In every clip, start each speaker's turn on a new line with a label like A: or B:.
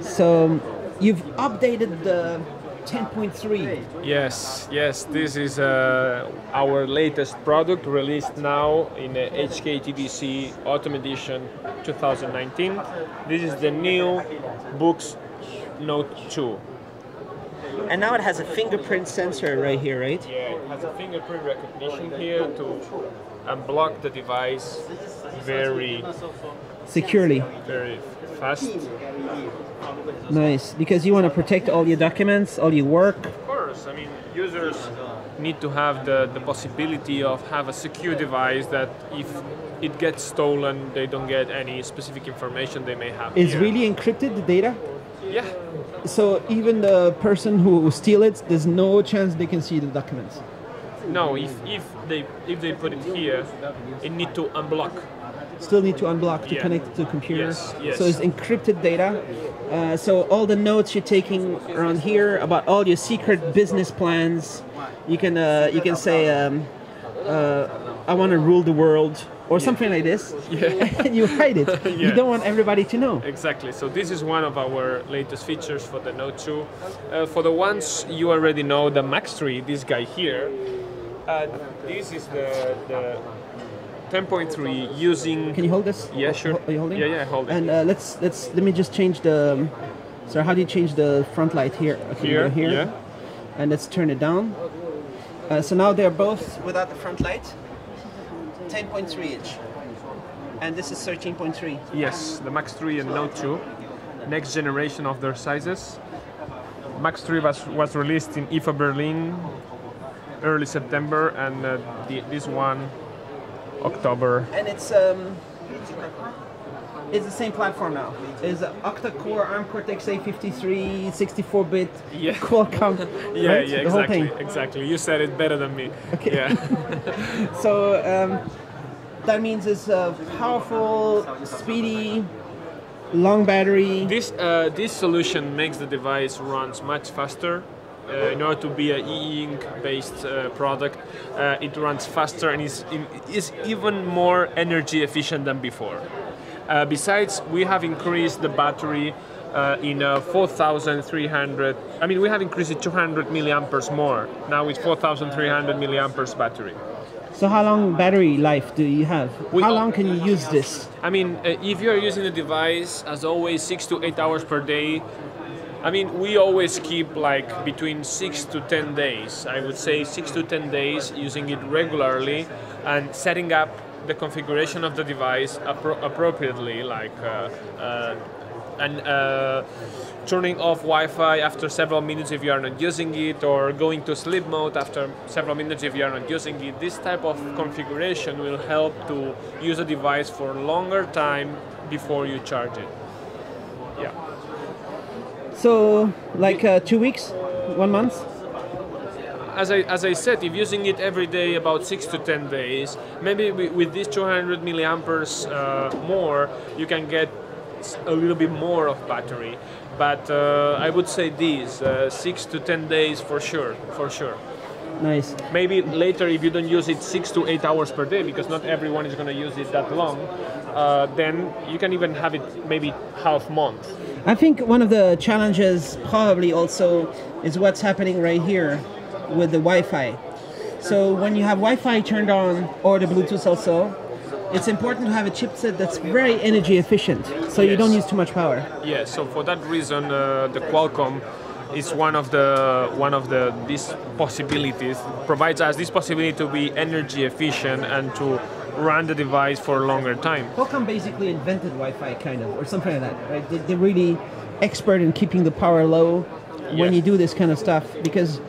A: So you've updated the 10.3.
B: Yes, yes, this is uh, our latest product released now in the HKTDC Autumn Edition 2019. This is the new Boox Note 2.
A: And now it has a fingerprint sensor right here, right?
B: Yeah, it has a fingerprint recognition here to unblock the device very,
A: Securely.
B: very fast.
A: Nice. Because you want to protect all your documents, all your work.
B: Of course, I mean, users need to have the, the possibility of have a secure device that if it gets stolen, they don't get any specific information they may have.
A: Is really encrypted the data?
B: Yeah,
A: So even the person who steal it, there's no chance they can see the documents.
B: No. If, if they if they put it here, it need to unblock.
A: Still need to unblock to
B: Yeah.
A: connect it to a computer.
B: Yes, yes.
A: So it's encrypted data. Uh, so all the notes you're taking around here about all your secret business plans, you can uh, you can say, um, uh, "I want to rule the world" or something like this,
B: Yeah.
A: and you hide it. You don't want everybody to know.
B: Exactly. So this is one of our latest features for the Note 2. Uh, for the ones you already know, the Max 3, this guy here. Uh, this is the, the 10.3 using.
A: Can you hold this?
B: Yeah, sure.
A: Are you holding?
B: Yeah, yeah, hold it.
A: And uh, let's let's let me just change the. So how do you change the front light here? Okay,
B: Here,
A: here.
B: yeah.
A: And let's turn it down. Uh, so now they're both without the front light. 10.3 inch. And this is 13.3.
B: Yes, the Max 3 and Note 2, next generation of their sizes. Max 3 was, was released in IFA Berlin early September, and uh, the, this one October.
A: And it's um, it's the same platform now. It's an octa-core ARM Cortex A53 64-bit
B: Yeah.
A: Qualcomm.
B: Yeah,
A: right?
B: yeah,
A: The
B: exactly, exactly. You said it better than me.
A: Okay.
B: Yeah.
A: So um, that means it's a powerful, speedy, long battery.
B: This uh, this solution makes the device runs much faster. Uh, in order to be a e-ink based uh, product, uh, it runs faster and is, is even more energy efficient than before. Uh, besides, we have increased the battery uh, in uh, 4,300. I mean, we have increased it 200 milliamperes more. Now it's 4,300 milliamperes battery.
A: So how long battery life do you have?
B: We-
A: how long can you use this?
B: I mean, uh, if you are using the device, as always, six to eight hours per day. I mean, we always keep like between six to ten days. I would say six to ten days using it regularly and setting up the configuration of the device appro- appropriately, like uh, uh, and uh, turning off Wi-Fi after several minutes if you are not using it, or going to sleep mode after several minutes if you are not using it. This type of configuration will help to use a device for longer time before you charge it. Yeah.
A: So like uh, two weeks, one month.
B: As I, as I said, if using it every day, about six to ten days, maybe wi- with these 200 milliamperes uh, more, you can get a little bit more of battery. But uh, I would say these uh, six to ten days for sure, for sure.
A: Nice.
B: Maybe later, if you don't use it six to eight hours per day, because not everyone is going to use it that long, uh, then you can even have it maybe half month.
A: I think one of the challenges probably also is what's happening right here with the Wi-Fi. So when you have Wi-Fi turned on or the Bluetooth also, it's important to have a chipset that's very energy efficient, so you don't use too much power.
B: Yeah, so for that reason, uh, the Qualcomm is one of the one of the these possibilities provides us this possibility to be energy efficient and to run the device for a longer time.
A: Qualcomm basically invented Wi-Fi, kind of, or something like that, right? They- They're really expert in keeping the power low when you do this kind of stuff. Because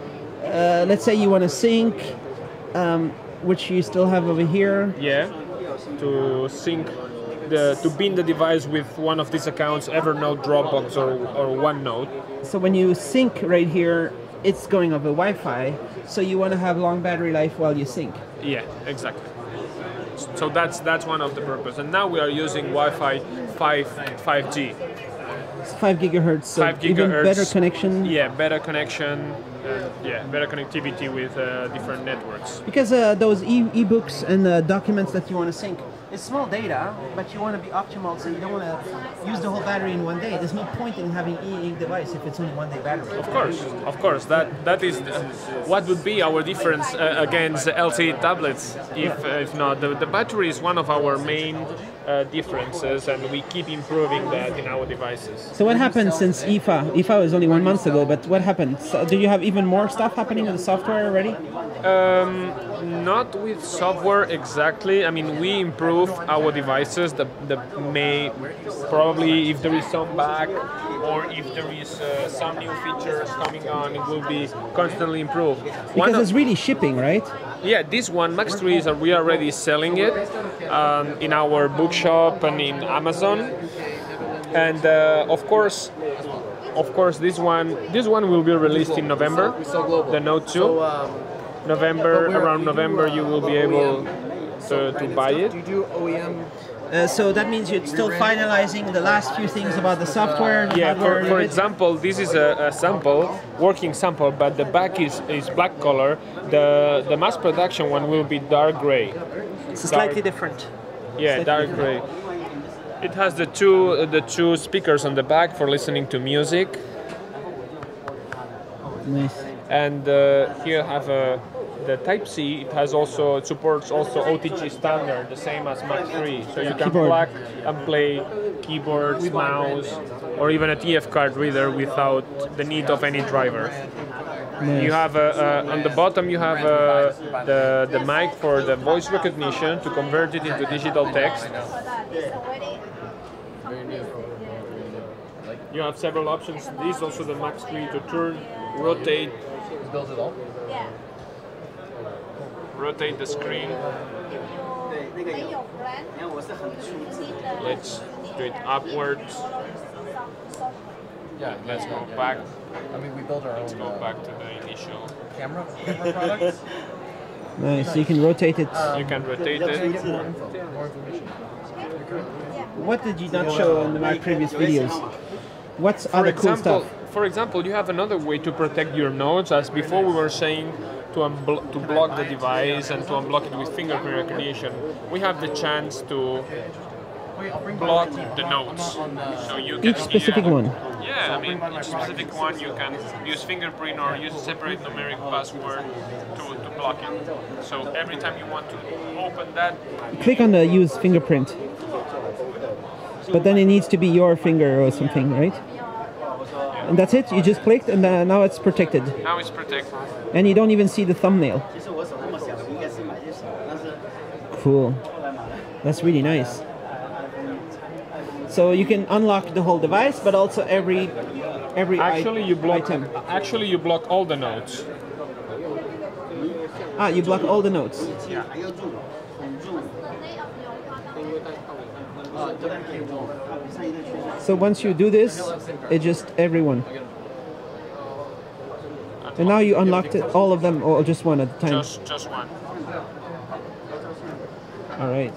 A: uh, let's say you want to sync, um, which you still have over here.
B: Yeah, to sync the to bin the device with one of these accounts, Evernote, Dropbox, or, or OneNote.
A: So when you sync right here, it's going over Wi-Fi. So you want to have long battery life while you sync.
B: Yeah, exactly. So that's that's one of the purpose. And now we are using Wi-Fi 5 5G.
A: It's five gigahertz, so
B: Five
A: even
B: gigahertz.
A: better connection.
B: Yeah, better connection. Uh, yeah, better connectivity with uh, different networks.
A: Because uh, those e- ebooks and uh, documents that you want to sync, it's small data, but you want to be optimal, so you don't want to use the whole battery in one day. There's no point in having e-ink device if it's only one day battery.
B: Of course, of course. That that is what would be our difference uh, against LCD tablets. If uh, if not, the, the battery is one of our main uh, differences, and we keep improving that in our devices.
A: So what happened since IFA? IFA was only one month ago, but what happened? So did you have even more stuff happening with the software already?
B: Um, not with software exactly. I mean, we improve our devices. The, the may probably if there is some bug or if there is uh, some new features coming on, it will be constantly improved.
A: Because
B: of-
A: it's really shipping, right?
B: Yeah, this one Max 3 is we are already selling it um, in our bookshop and in Amazon, and uh, of course. Of course, this one this one will be released in November. The Note 2. November around November you will be able to, to buy it.
C: Do you do OEM?
A: Uh, so that means you're still finalizing the last few things about the software.
B: Yeah,
A: hardware
B: for, for example, this is a, a sample, working sample, but the back is, is black color. The the mass production one will be dark gray.
A: it's slightly different.
B: Yeah, dark gray. It has the two the two speakers on the back for listening to music,
A: Nice.
B: and uh, here have a the Type C. It has also it supports also OTG standard, the same as Max 3. So you can
A: Keyboard.
B: plug and play keyboards, mouse, or even a TF card reader without the need of any driver.
A: Nice.
B: You have a, a, on the bottom you have a, the the mic for the voice recognition to convert it into digital text. You have several options. This is also the Max 3 to turn, rotate,
C: Build it all?
B: Rotate the screen. Let's do it upwards.
C: Yeah.
B: Let's go back.
C: I mean, we build our
B: Let's
C: own
B: go
C: uh,
B: back to the initial.
C: camera, camera products.
A: Nice. So you can rotate it.
B: You can rotate it.
C: more info, more information?
A: What did you not show in my previous videos? What's
B: For
A: other cool
B: example,
A: stuff?
B: for example, you have another way to protect your nodes. As before, we were saying to to block the device and to unblock it with fingerprint recognition. We have the chance to block the nodes. So you can
A: Each specific
B: yeah,
A: one.
B: Yeah, I mean, each specific one you can use fingerprint or use a separate numeric password to, to block it. So every time you want to open that,
A: Click on the use fingerprint. But then it needs to be your finger or something, right? And that's it. You just clicked, and uh, now it's protected,
B: now it's protected.
A: and you don't even see the thumbnail. Cool. That's really nice. So you can unlock the whole device, but also every every i-
B: Actually, you block.
A: item.
B: Actually, you block all the nodes.
A: Ah, you block all the notes. So once you do this, it just everyone. And now you unlocked it, all of them, or just one at a time.
B: Just just one.
A: All right.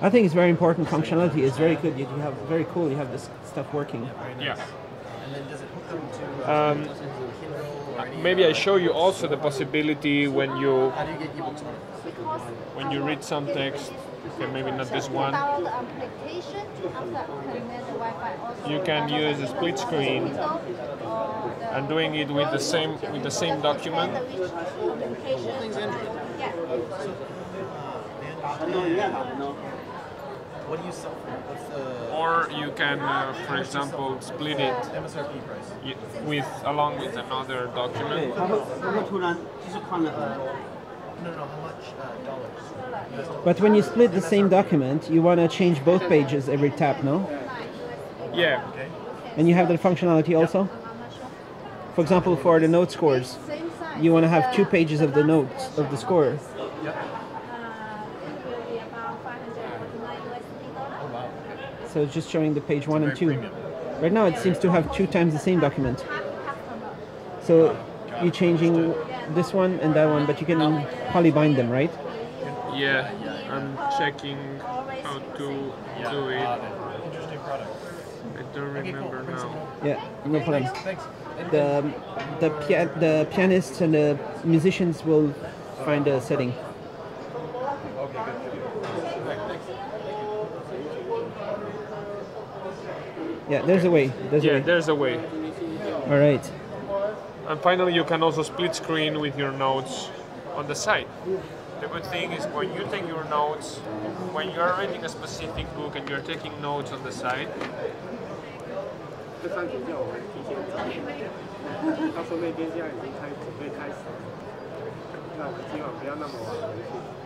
A: I think it's very important. Functionality is very good. You have very cool. You have this stuff working.
B: Yeah.
C: And then does it hook them to,
B: Um,
C: to Kindle or any?
B: Maybe I show you also the possibility when you
C: How do you get ebooks on it?
B: when you read some text. Okay, maybe not this one.
D: Download the application after connect the Wi-Fi also.
B: You can use a split screen and doing it with the same with the same document.
C: What do you sell for? What's the
B: Or you can, uh, for example, split it
C: MSRP price?
B: with along with another document.
C: No, no. How much uh, dollars?
A: But when you split the same document, you want to change both pages every tap, no?
B: Yeah.
A: And you have that functionality also. For example, for the note scores, you want to have two pages of the notes of the score. So it's just showing the page one and two. Right now, it seems to have two times the same document. So you're changing this one and that one, but you can um, probably bind them, right?
B: Yeah, I'm checking how to yeah. do it.
C: Interesting product.
B: I don't remember okay, cool. now.
A: Yeah, no problem.
C: Thanks.
A: The um, the pia the pianists and the musicians will find a setting.
C: Okay.
A: Yeah, there's okay. a way. There's
B: yeah, a
A: way.
B: there's a way.
A: All right.
B: And finally, you can also split screen with your notes on the side. The good thing is when you take your notes, when you are reading a specific book and you're taking notes on the side,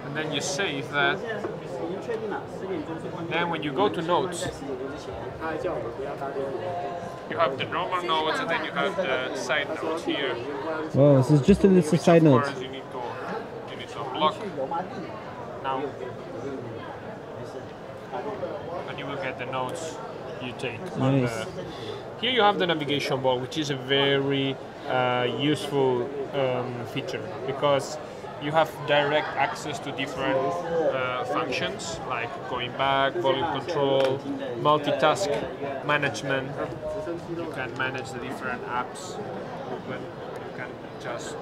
B: and then you save that. Then when you go to notes, you have the normal notes and then you have the side notes here.
A: Well, this is just a little side note.
B: You need to you need to now. And you will get the notes you take.
A: Nice.
B: The, here you have the navigation ball, which is a very uh, useful um, feature because you have direct access to different uh, functions like going back, volume control, multitask management, you can manage the different apps. Can, you can just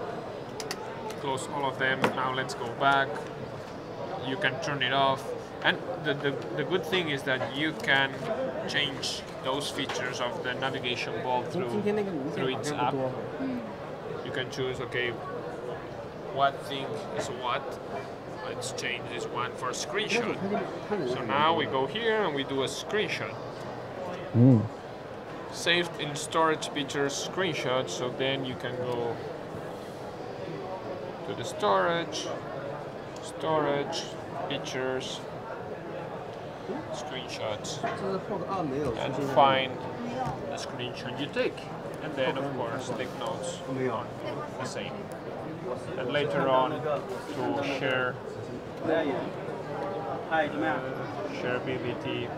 B: close all of them. Now let's go back. You can turn it off. And the, the, the good thing is that you can change those features of the navigation ball through, through its app. You can choose, okay, what thing is what. Let's change this one for screenshot. So now we go here and we do a screenshot. Hmm saved in storage pictures screenshot so then you can go to the storage storage pictures screenshots and find the screenshot you take. And then of course take notes on the same. And later on to share shareability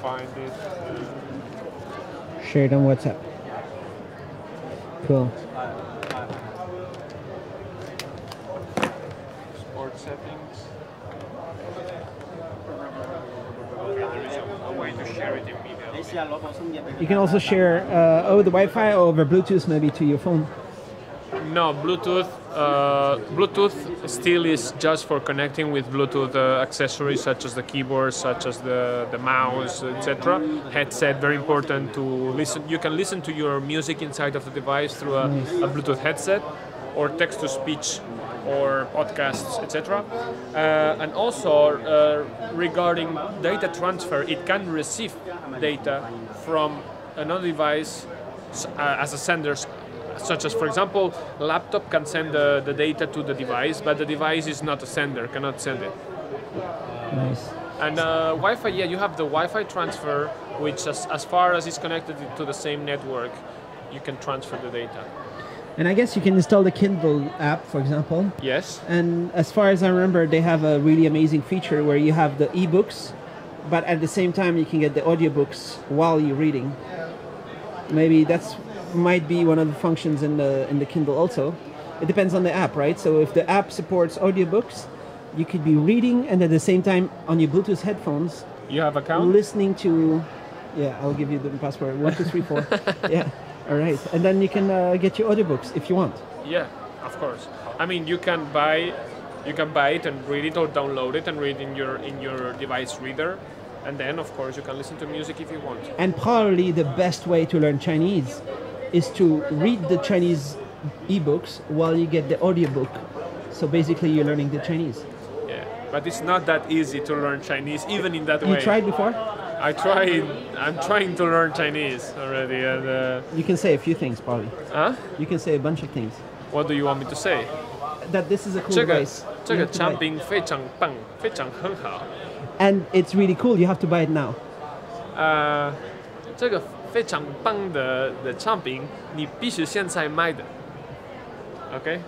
B: find it.
A: Shared on WhatsApp. Cool.
B: Sport settings.
A: You can also share uh, over the Wi-Fi or over Bluetooth maybe to your phone.
B: No, Bluetooth uh, Bluetooth still is just for connecting with Bluetooth uh, accessories such as the keyboard, such as the, the mouse, etc. Headset, very important to listen. You can listen to your music inside of the device through a, a Bluetooth headset, or text to speech, or podcasts, etc. Uh, and also uh, regarding data transfer, it can receive data from another device uh, as a sender such as for example laptop can send the, the data to the device but the device is not a sender cannot send it
A: Nice.
B: and uh, wi-fi yeah you have the wi-fi transfer which as, as far as it's connected to the same network you can transfer the data
A: And I guess you can install the Kindle app, for example.
B: yes
A: And as far as I remember, they have a really amazing feature where you have the ebooks, but at the same time you can get the audiobooks while you're reading. Maybe that's might be one of the functions in the in the Kindle also. It depends on the app, right? So if the app supports audiobooks, you could be reading and at the same time on your Bluetooth headphones
B: you have account?
A: listening to yeah i'll give you the password one two three four. Yeah all right. And then you can uh, get your audiobooks if you want.
B: Yeah of course. I mean you can buy you can buy it and read it or download it and read in your in your device reader. And then of course you can listen to music if you want.
A: And probably the best way to learn chinese is to read the chinese ebooks while you get the audiobook so basically you're learning the chinese
B: yeah but it's not that easy to learn chinese even in that
A: you
B: way
A: tried before
B: I tried. I'm trying to learn Chinese already. And uh,
A: you can say a few things probably
B: huh?
A: you can say a bunch of things
B: What do you want me to say?
A: that this is a cool
B: 这个
A: device
B: 这
A: You
B: 个
A: have to buy
B: 产
A: it.
B: 品非常棒，非常很好。
A: and it's really cool you have to buy it now
B: 呃，这个 非常棒的的产品，你必须现在买的。OK，